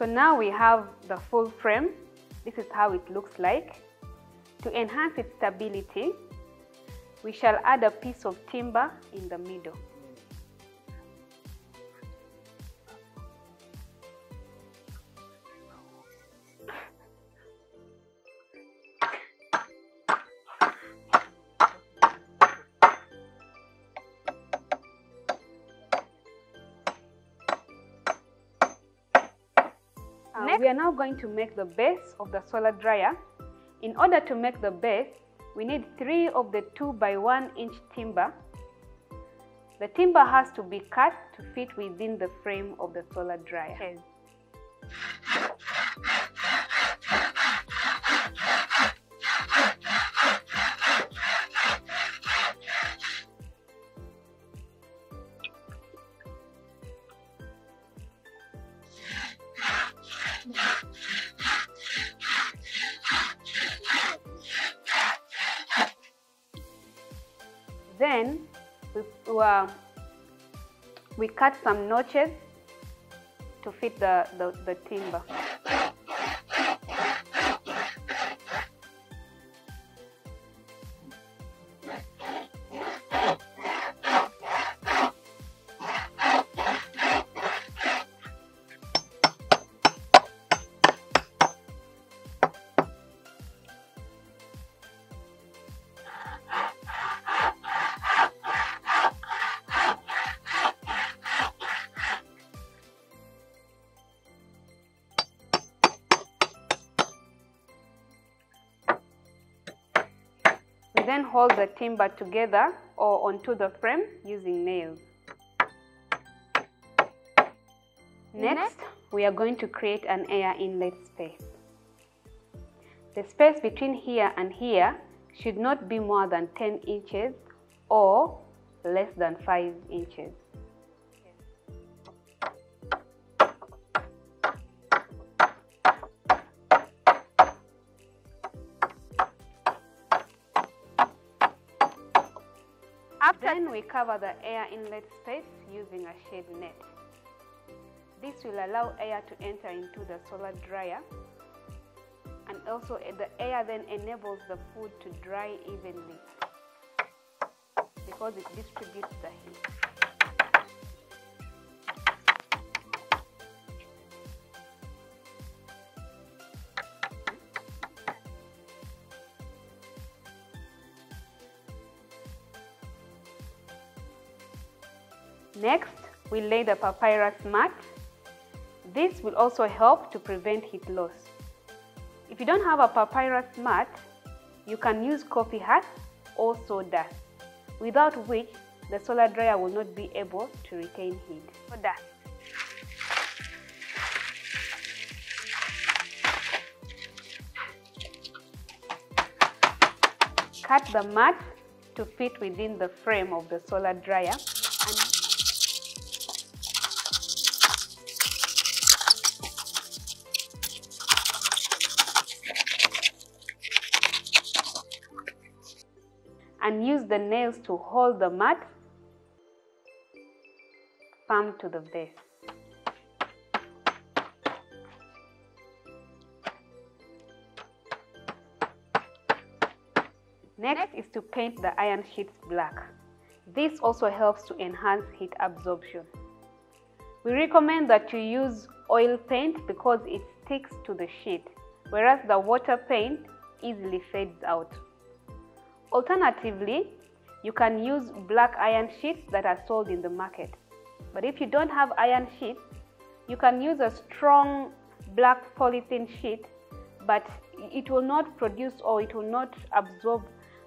So now we have the full frame. This is how it looks like. To enhance its stability, we shall add a piece of timber in the middle. Uh, we are now going to make the base of the solar dryer. In order to make the base, we need three of the two by one inch timber. The timber has to be cut to fit within the frame of the solar dryer. Okay. Then we, uh, we cut some notches to fit the, the, the timber. Then hold the timber together or onto the frame using nails. Next, we are going to create an air inlet space. The space between here and here should not be more than 10 inches or less than 5 inches. Then we cover the air inlet space using a shade net. This will allow air to enter into the solar dryer and also eh, the air then enables the food to dry evenly because it distributes the heat. Next, we lay the papyrus mat. This will also help to prevent heat loss. If you don't have a papyrus mat, you can use coffee husk or sawdust, without which the solar dryer will not be able to retain heat. Sawdust. Cut the mat to fit within the frame of the solar dryer the nails to hold the mat firm to the base. Next is to paint the iron sheets black. This also helps to enhance heat absorption. We recommend that you use oil paint because it sticks to the sheet, whereas the water paint easily fades out. Alternatively, you can use black iron sheets that are sold in the market. But if you don't have iron sheets, you can use a strong black polythene sheet, but it will not produce or it will not absorb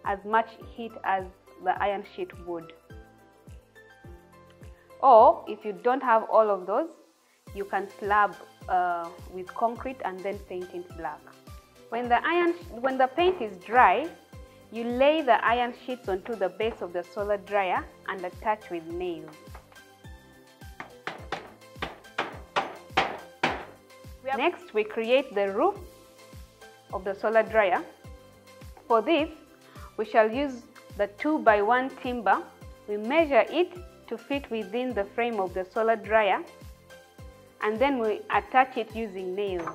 as much heat as the iron sheet would. Or if you don't have all of those, you can slab uh, with concrete and then paint it black. When the, iron, when the paint is dry, you lay the iron sheets onto the base of the solar dryer and attach with nails. Next, we create the roof of the solar dryer. For this, we shall use the 2 by 1 timber. We measure it to fit within the frame of the solar dryer and then we attach it using nails.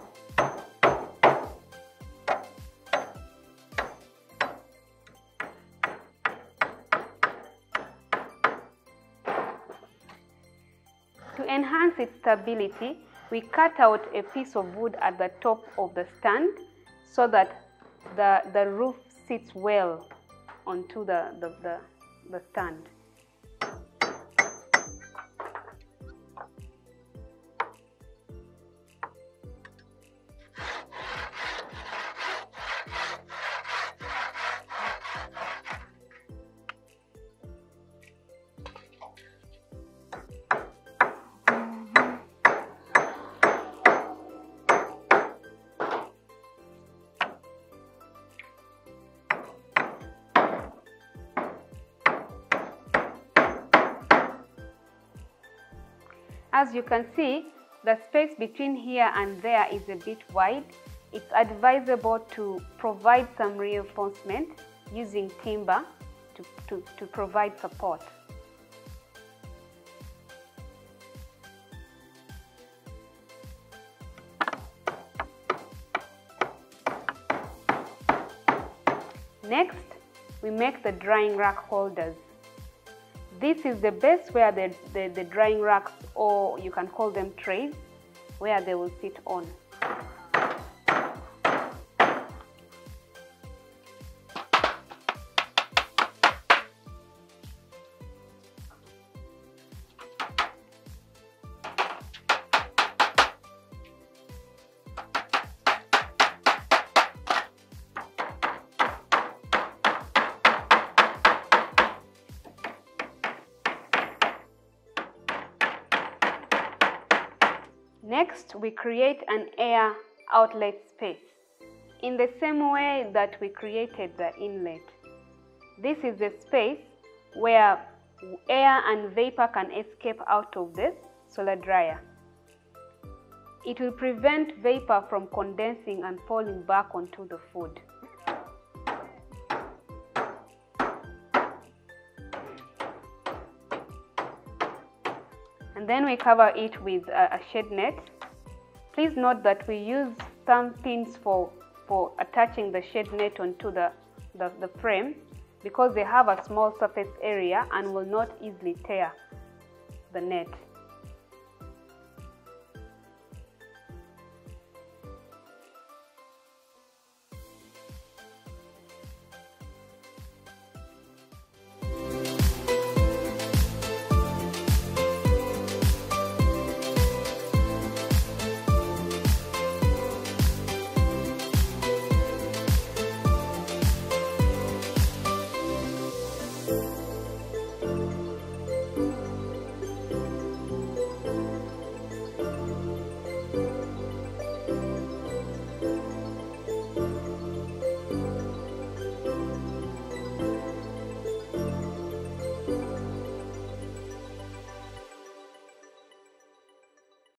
Enhance its stability, we cut out a piece of wood at the top of the stand so that the, the roof sits well onto the, the, the, the stand. As you can see, the space between here and there is a bit wide. It's advisable to provide some reinforcement using timber to, to, to provide support. Next, we make the drying rack holders. This is the best where the, the, the drying racks, or you can call them trays, where they will sit on. Next, we create an air outlet space in the same way that we created the inlet. This is the space where air and vapor can escape out of the solar dryer. It will prevent vapor from condensing and falling back onto the food. And then we cover it with a, shade net. Please note that we use some pins for, for attaching the shade net onto the, the, the frame because they have a small surface area and will not easily tear the net.